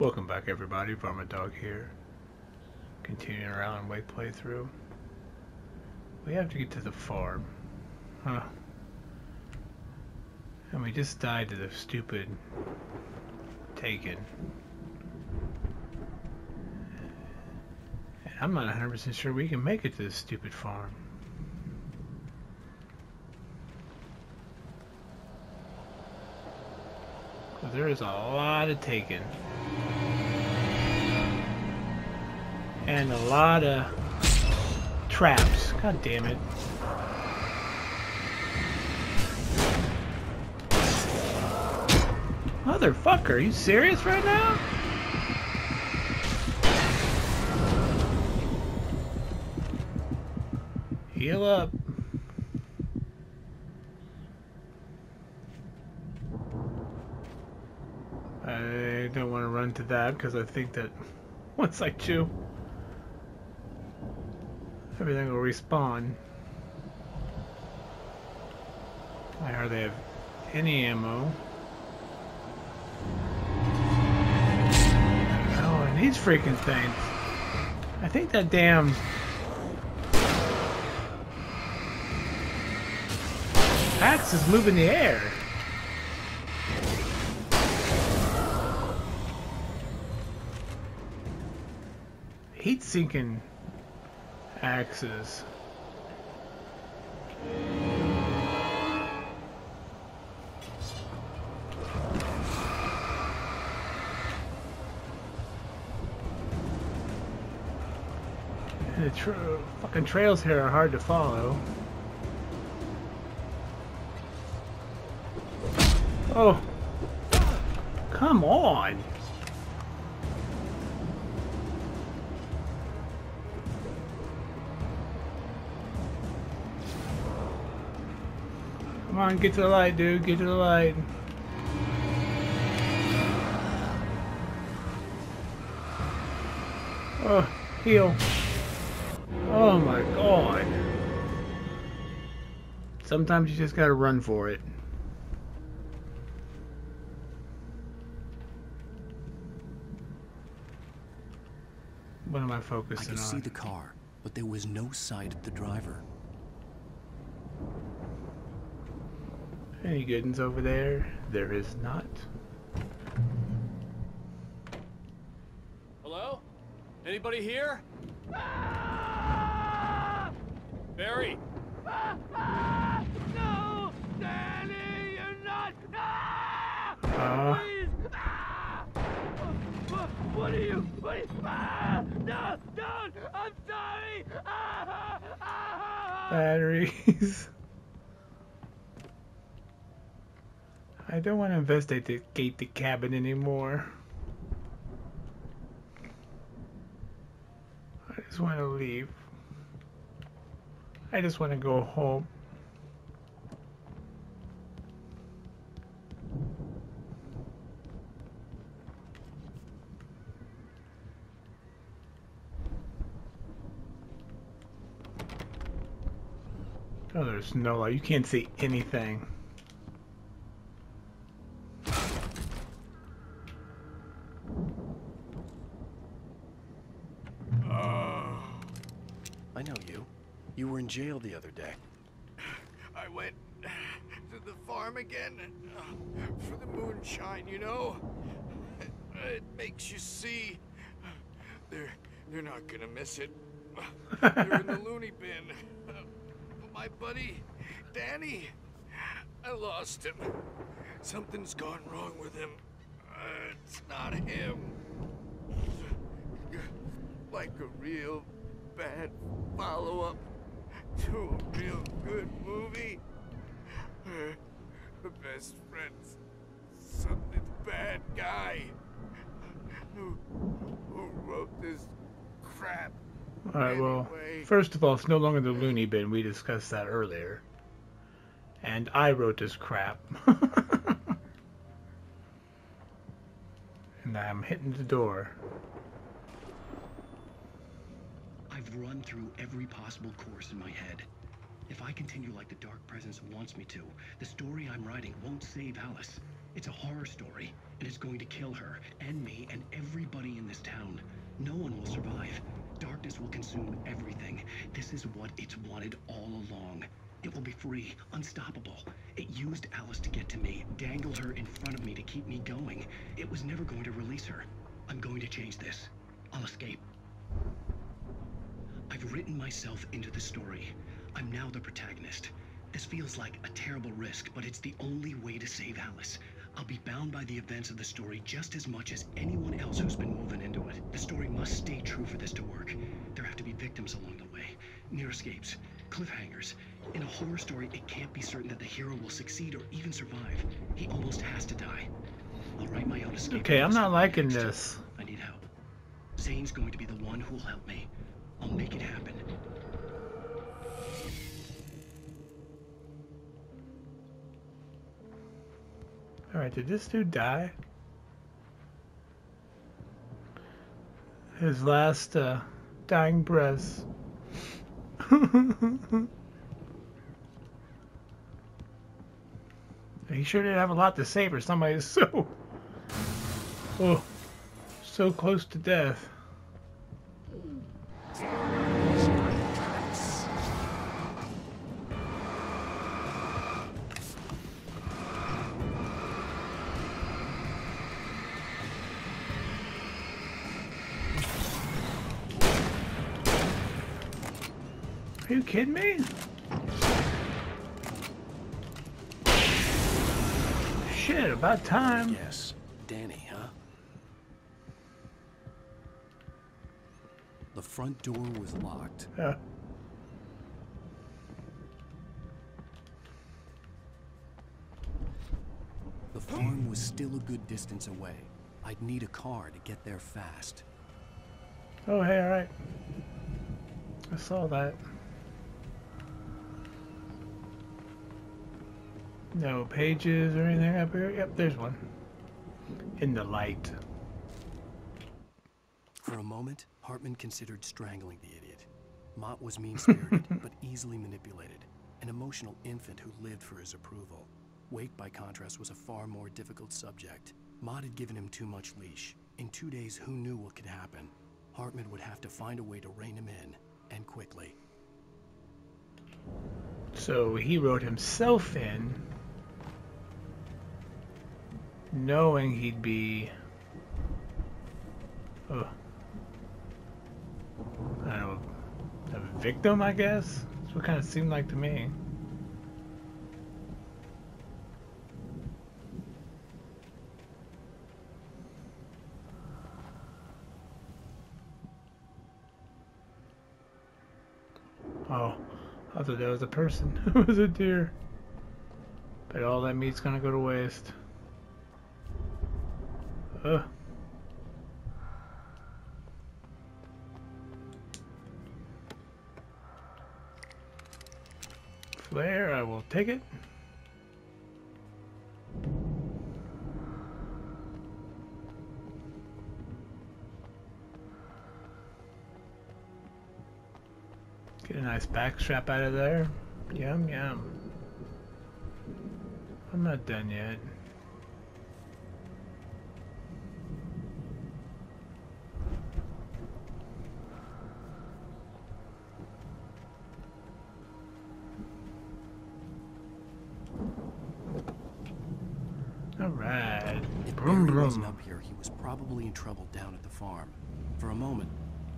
Welcome back everybody, Varmit Dog here. Continuing Alan Wake playthrough. We have to get to the farm. Huh. And we just died to the stupid Taken. And I'm not 100% sure we can make it to this stupid farm. There is a lot of Taken. And a lot of traps. God damn it. Motherfucker, are you serious right now? Heal up. I don't want to run to that because I think that once I chew, everything will respawn. I hardly have any ammo. Oh, and these freaking things. I think that damn axe is moving the air. Heat sinking axes. The tra fucking trails here are hard to follow. Oh. Come on, get to the light, dude. Get to the light. Oh, heal. Oh my god. Sometimes you just gotta run for it. What am I focusing I focusing could on? see the car, but there was no sight of the driver. Any good ones over there? There is not. Hello? Anybody here? Barry! No! Danny, you're not! Ah! Uh, Please! Ah! What, what are you? What are you? Ah! No! Don't! I'm sorry! Ah! Ah! batteries. I don't want to investigate the cabin anymore. I just want to leave. I just want to go home. Oh, there's no light. You can't see anything. I know you. You were in jail the other day. I went to the farm again for the moonshine, you know? It, it makes you see. They're, they're not gonna miss it. They're in the loony bin. But my buddy, Danny, I lost him. Something's gone wrong with him. Uh, It's not him. Like a real bad follow-up to a real good movie. The best friend's something bad guy who, who wrote this crap. Alright, well, first of all, it's no longer the loony bin. We discussed that earlier. And I wrote this crap. and I'm hitting the door. I've run through every possible course in my head. If I continue like the Dark Presence wants me to, the story I'm writing won't save Alice. It's a horror story, and it's going to kill her, and me, and everybody in this town. No one will survive. Darkness will consume everything. This is what it's wanted all along. It will be free, unstoppable. It used Alice to get to me, dangled her in front of me to keep me going. It was never going to release her. I'm going to change this. I'll escape. I've written myself into the story. I'm now the protagonist. This feels like a terrible risk, but it's the only way to save Alice. I'll be bound by the events of the story just as much as anyone else who's been woven into it. The story must stay true for this to work. There have to be victims along the way, near escapes, cliffhangers. In a horror story, it can't be certain that the hero will succeed or even survive. He almost has to die. I'll write my own escape. Okay, I'm not liking next. this. I need help. Zane's going to be the one who'll help me. I'll make it happen. Alright, did this dude die? His last uh, dying breaths. he sure did have a lot to say for somebody so. Oh, so close to death. Are you kidding me? Shit, about time. Yes, Danny, huh? The front door was locked. Uh, The farm was still a good distance away. I'd need a car to get there fast. oh, hey, alright. I saw that. No pages or anything up here? Yep, there's one. In the light. For a moment, Hartman considered strangling the idiot. Mott was mean-spirited, but easily manipulated. An emotional infant who lived for his approval. Wake, by contrast, was a far more difficult subject. Mott had given him too much leash. In two days, who knew what could happen? Hartman would have to find a way to rein him in, and quickly. So he wrote himself in, knowing he'd be. Uh, I don't know, a victim, I guess? That's what kind of seemed like to me. Oh, I thought that was a person. it was a deer. But all that meat's gonna go to waste. Ugh. Flare, I will take it. Get a nice back strap out of there. Yum yum. I'm not done yet. Alright. If Brum Barry wasn't up here, he was probably in trouble down at the farm. For a moment,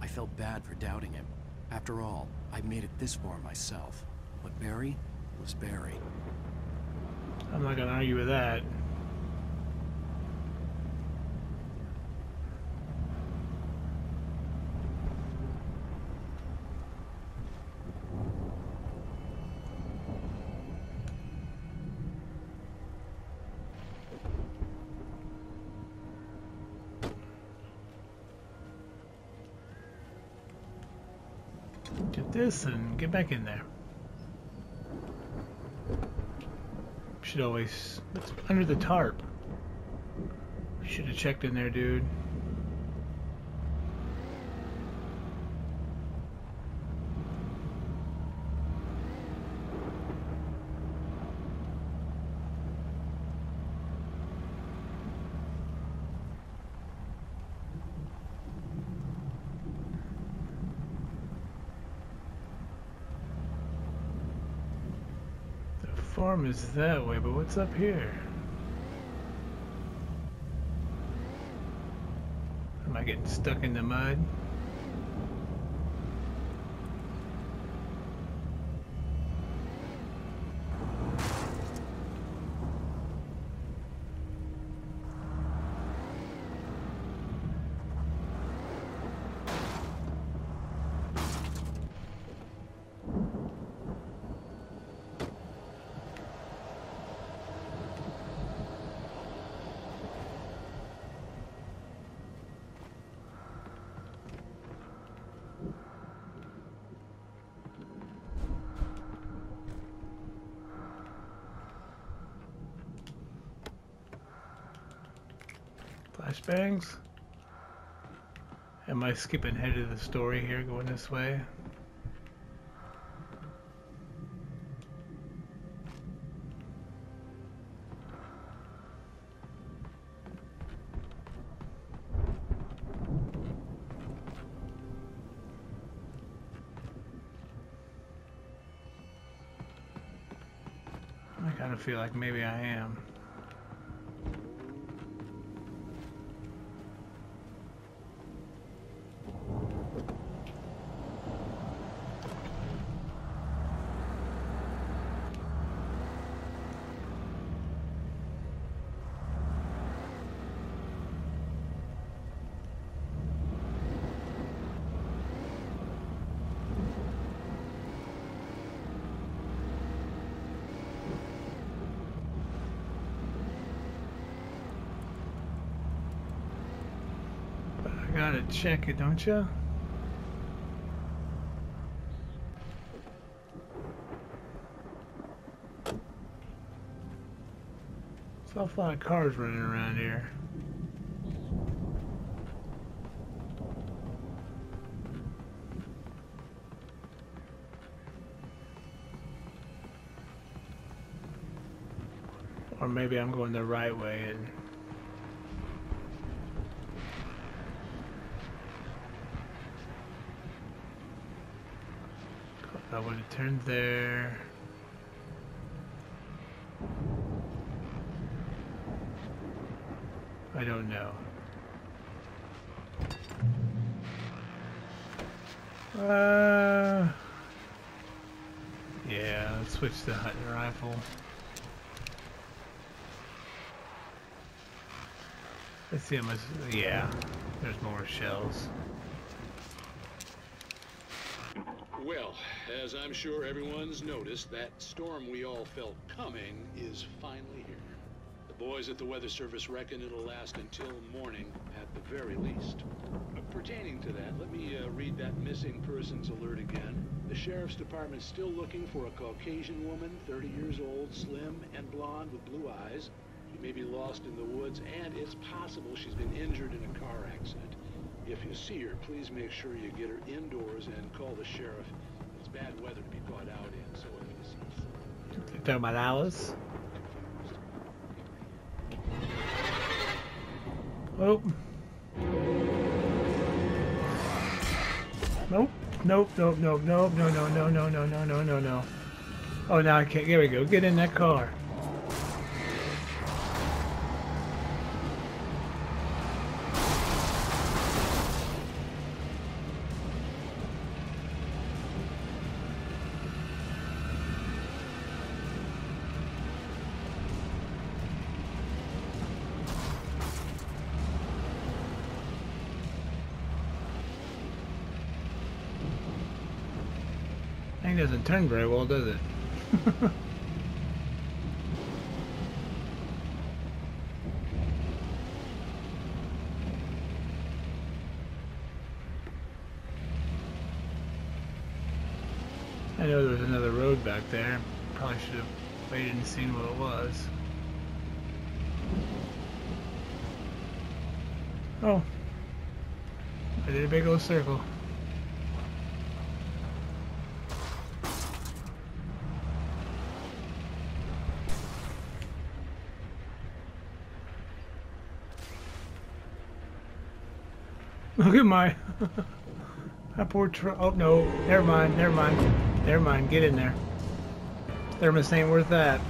I felt bad for doubting him. After all, I made it this far myself. But Barry was Barry. I'm not gonna argue with that. Get this and get back in there. Should always. It's under the tarp. Should have checked in there, dude. Is that way, but what's up here? Am I getting stuck in the mud? Flashbangs? Am I skipping ahead of the story here going this way? I kind of feel like maybe I am. But I gotta check it, don't you? There's an lot of cars running around here. Or maybe I'm going the right way and I would have turned there. I don't know. Uh, yeah, let's switch to hunting rifle. Let's see how much. Yeah, there's more shells. Well, as I'm sure everyone's noticed, that storm we all felt coming is finally here. The boys at the Weather Service reckon it'll last until morning at the very least. Uh, pertaining to that, let me uh, read that missing persons alert again. The Sheriff's Department's still looking for a Caucasian woman, 30 years old, slim and blonde with blue eyes. She may be lost in the woods, and it's possible she's been injured in a car accident. If you see her, please make sure you get her indoors and call the sheriff. Bad weather to be caught out in, so see You Alice? Oh. Nope. Nope, nope, nope, nope, no, no, no, no, no, no, no, no, no. Oh, now I can't. Here we go. Get in that car. Thing doesn't turn very well, does it? I know there was another road back there. Probably should have waited and seen what it was. Oh. I did a big old circle. At my that poor truck. Oh no, never mind, never mind, never mind. Get in there. Thermos ain't worth that.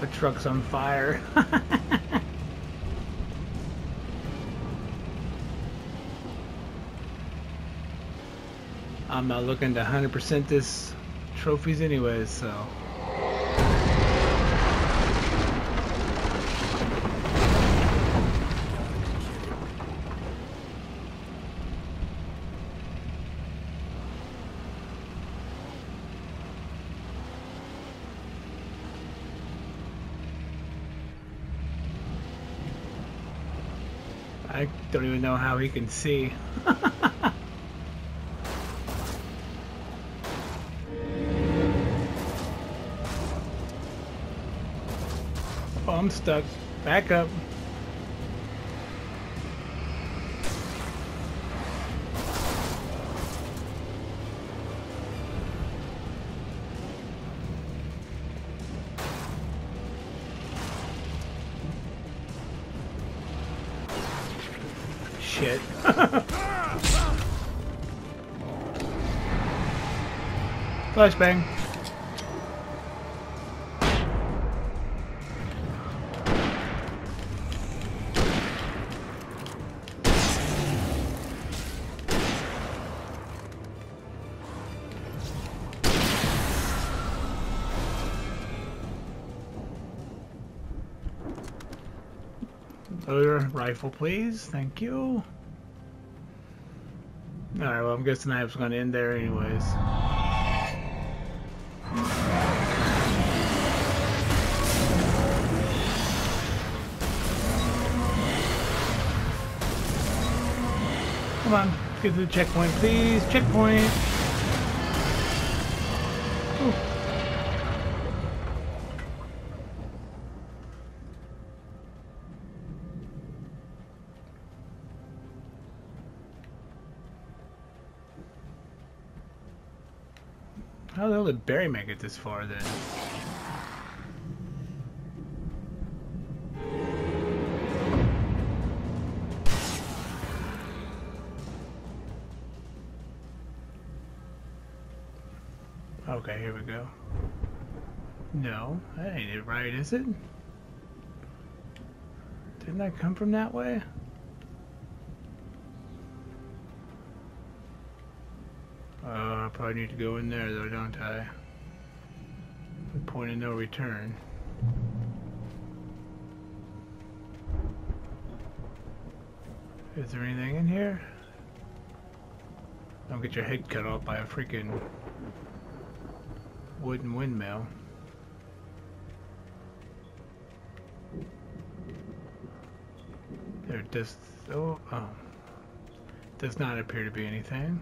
The truck's on fire. I'm not looking to 100% this trophies anyways, so. I don't even know how he can see. oh, I'm stuck. Back up. Shit. Flashbang. Rifle, please. Thank you. Alright, well, I'm guessing I was going to end there anyways. Come on, get to the checkpoint, please. Checkpoint. Barry make it this far then? Okay, here we go. No, that ain't it right, is it? Didn't I come from that way? Uh, I probably need to go in there though, don't I? Point of no return. Is there anything in here? Don't get your head cut off by a freaking wooden windmill. There does oh oh does not appear to be anything.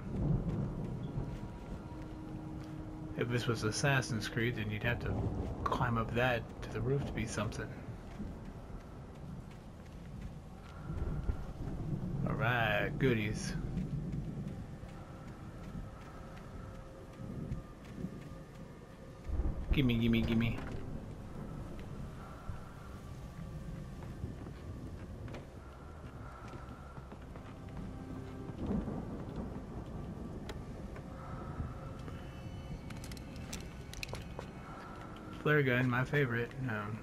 If this was Assassin's Creed, then you'd have to climb up that to the roof to be something. Alright, goodies. Gimme, gimme, gimme. Flare gun, my favorite. Um,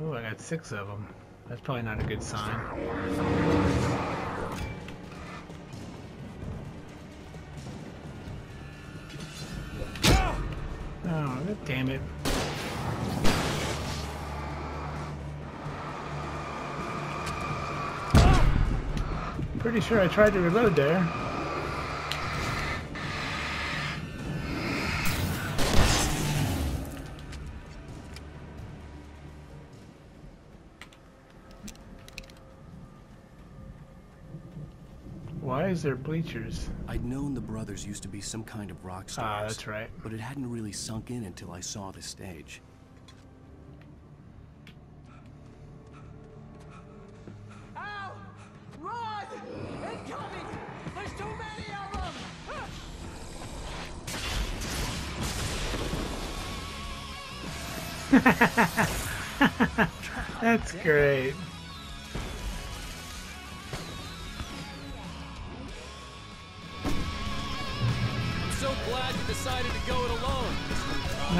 oh, I got six of them. That's probably not a good sign. Oh, damn it. Pretty sure I tried to reload there. their bleachers? I'd known the brothers used to be some kind of rock ah, stars. Ah, that's right. But it hadn't really sunk in until I saw the stage. Al! Run! There's too many of them! That's great.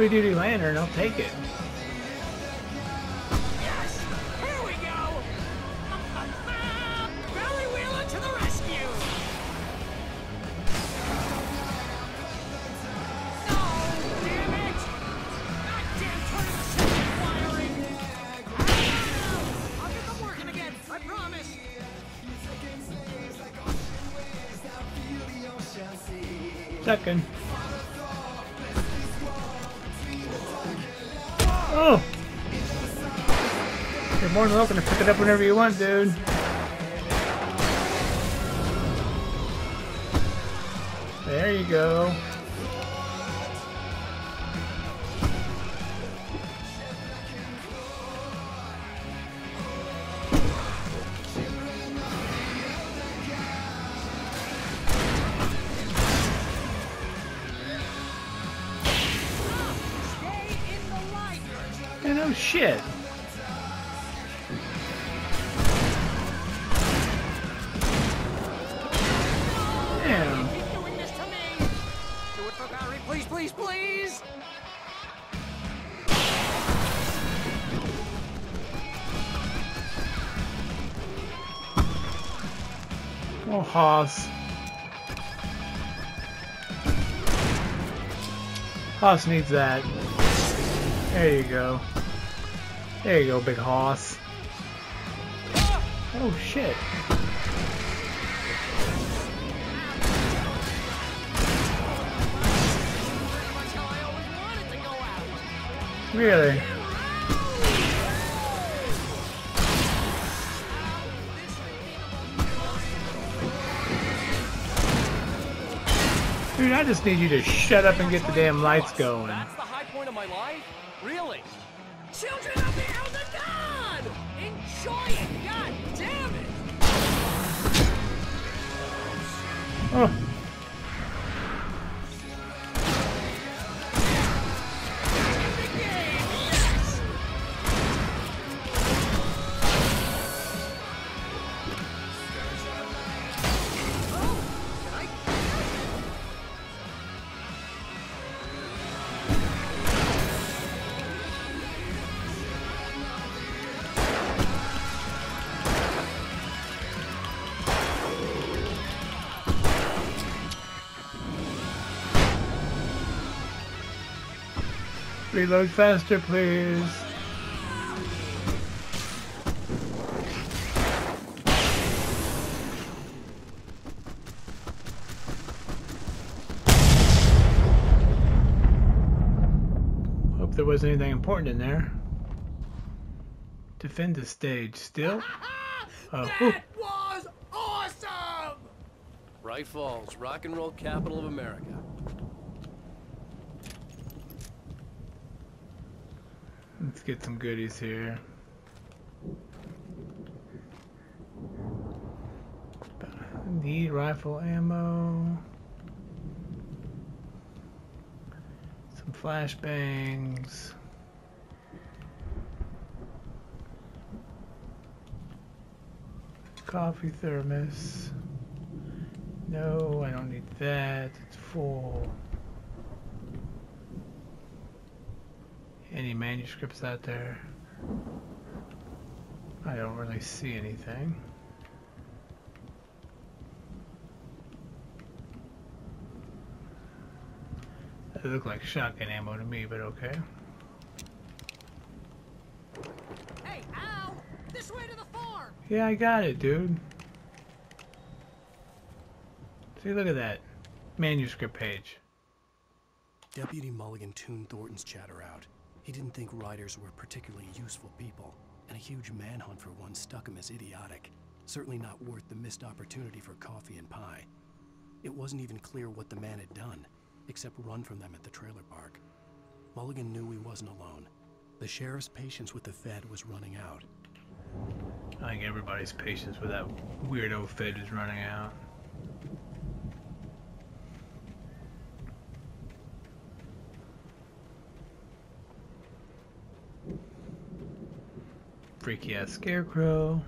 Heavy duty lantern, I'll take it. Oh! You're more than welcome to pick it up whenever you want, dude. There you go. Haas. Haas needs that. There you go. There you go, big Haas. Oh, shit. Pretty Dude, I just need you to shut up and get the damn lights going. That's the high point of my life? Really? Children of the Elder God! Enjoy it! God damn it! Oh. Reload faster, please. Hope there wasn't anything important in there. Defend the stage. Still? Oh. That was awesome! Bright Falls, rock and roll capital of America. Let's get some goodies here. Need rifle ammo. Some flashbangs. Coffee thermos. No, I don't need that. It's full. Any manuscripts out there? I don't really see anything. They look like shotgun ammo to me, but okay. Hey, Al! This way to the farm! Yeah, I got it, dude. See, look at that manuscript page. Deputy Mulligan tuned Thornton's chatter out. He didn't think riders were particularly useful people, and a huge manhunt for one stuck him as idiotic. Certainly not worth the missed opportunity for coffee and pie. It wasn't even clear what the man had done, except run from them at the trailer park. Mulligan knew he wasn't alone. The sheriff's patience with the Fed was running out. I think everybody's patience with that weirdo Fed is running out. Freaky ass scarecrow.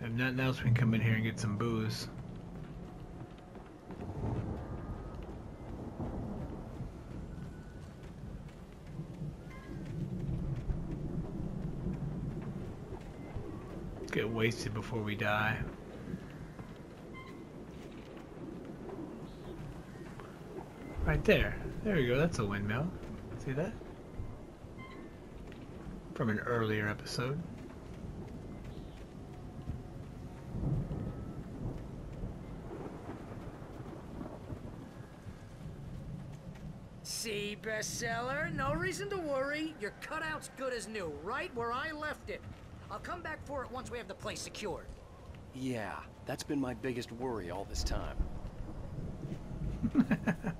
If nothing else, we can come in here and get some booze. Get wasted before we die. Right there. There we go. That's a windmill. See that? From an earlier episode. See, bestseller? No reason to worry. Your cutout's good as new, right where I left it. I'll come back for it once we have the place secured. Yeah, that's been my biggest worry all this time.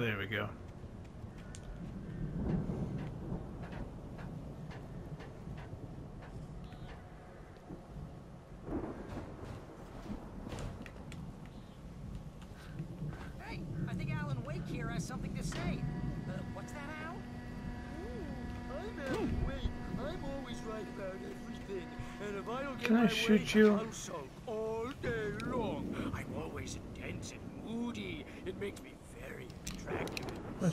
there we go. Hey, I think Alan Wake here has something to say. Uh, what's that, Al? I'm Alan Wake. I'm always right about everything. And if I don't get Can I shoot way, you? I'll sulk all day long. I'm always intense and moody. It makes me very attractive.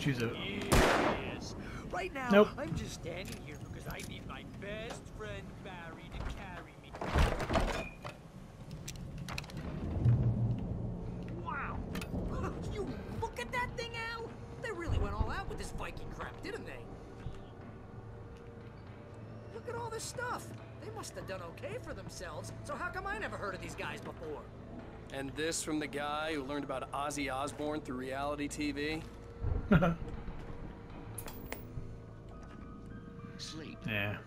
Let's a. Yes. Right now, Nope. I'm just standing here because I need my best friend Barry to carry me. Wow. you look at that thing, Al? They really went all out with this Viking crap, didn't they? Look at all this stuff. They must have done okay for themselves. So how come I never heard of these guys before? And this from the guy who learned about Ozzy Osbourne through reality TV? Sleep. yeah.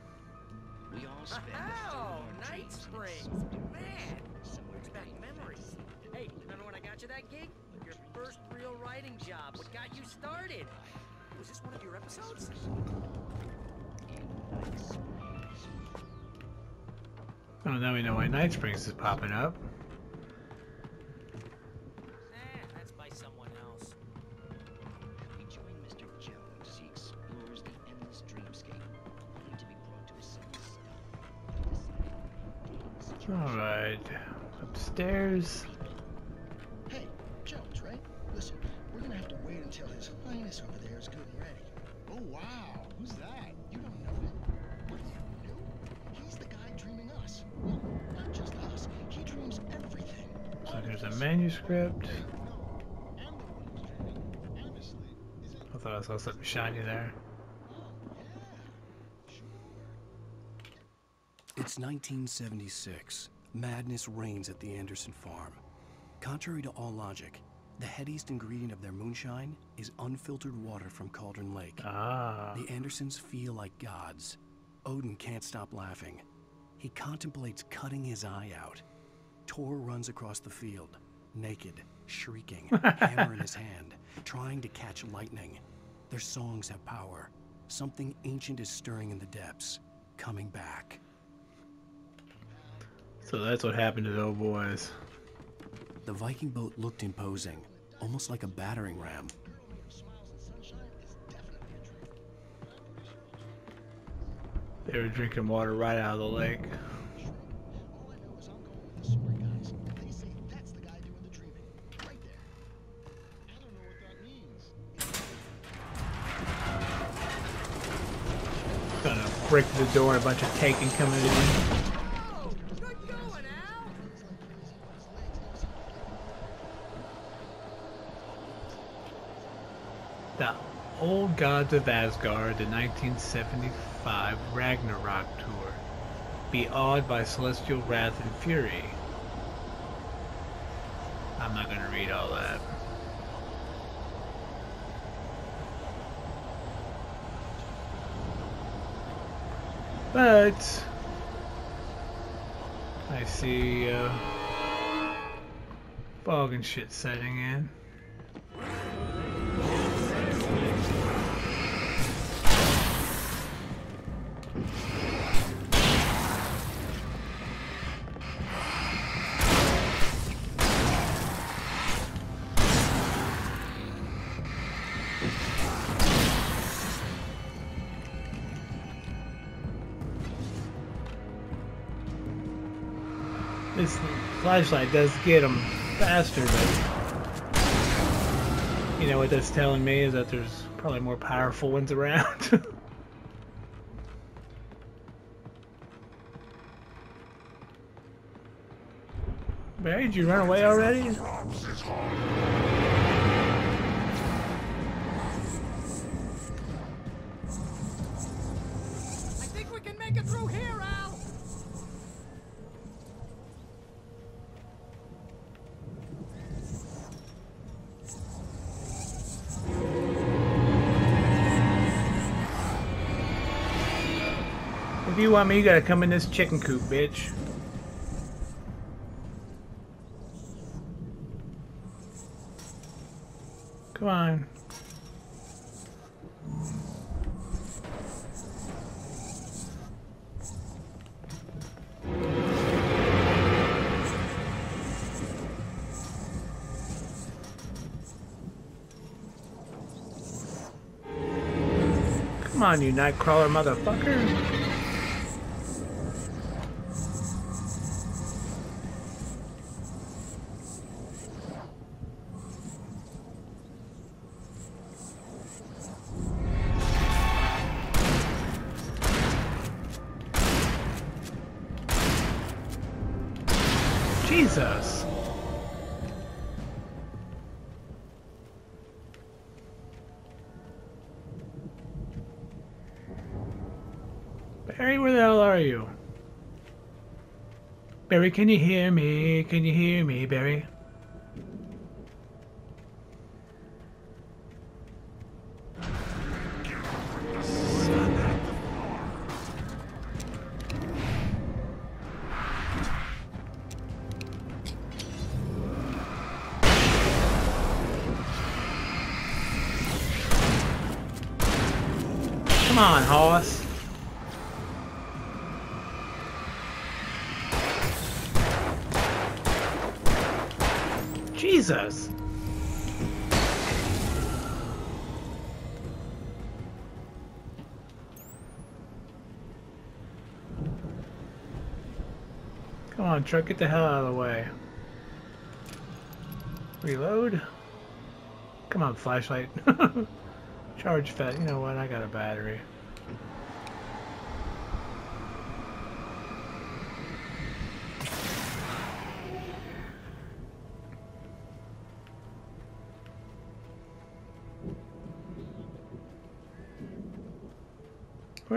We all spend Oh, Night Springs. Man, brings back memories. Hey, remember when I got you that gig? Your first real writing job. What got you started? Was this one of your episodes? Oh, now we know why Night Springs is popping up. Alright. Upstairs. Hey, Jones, right? Listen, we're gonna have to wait until His Highness over there is good and ready. Oh, wow. Who's that? You don't know him? What you, new? He's the guy dreaming us. Well, not just us. He dreams everything. So there's a manuscript. No, I'm the one who's dreaming. I'm asleep. Is it? I thought I saw something shiny there. Oh, yeah. Sure. It's 1976. Madness reigns at the Anderson farm. Contrary to all logic, the headiest ingredient of their moonshine is unfiltered water from Cauldron Lake. Ah. The Andersons feel like gods. Odin can't stop laughing. He contemplates cutting his eye out. Tor runs across the field, naked, shrieking, hammer in his hand, trying to catch lightning. Their songs have power. Something ancient is stirring in the depths, coming back. So that's what happened to those boys. The Viking boat looked imposing, almost like a battering ram. Smiles and sunshine is definitely a dream. They were drinking water right out of the lake. All I know is I'm going with the smart guys. They say that's the guy doing the dreaming. Right there. I don't know what that means. Gonna break the door, a bunch of taking coming in. Oh, good going, Al. The Old Gods of Asgard, the 1975 Ragnarok Tour. Be awed by celestial wrath and fury. I'm not going to read all that. But I see uh, fog and shit setting in. Flashlight does get them faster, but you know what that's telling me is that there's probably more powerful ones around. Barry, did you run away already? You want me, you gotta come in this chicken coop, bitch. Come on. Come on, you nightcrawler motherfucker. Barry, can you hear me? Can you hear me, Barry? Jesus. Come on, truck, get the hell out of the way. Reload. Come on, flashlight. Charge fat. You know what? I got a battery.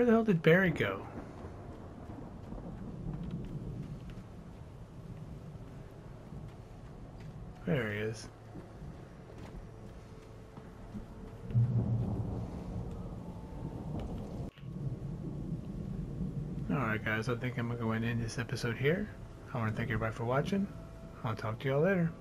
Where the hell did Barry go? There he is. Alright guys, I think I'm going to end this episode here. I want to thank everybody for watching. I'll talk to y'all later.